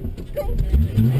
Thank hum. you.